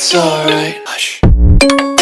It's alright. Hush.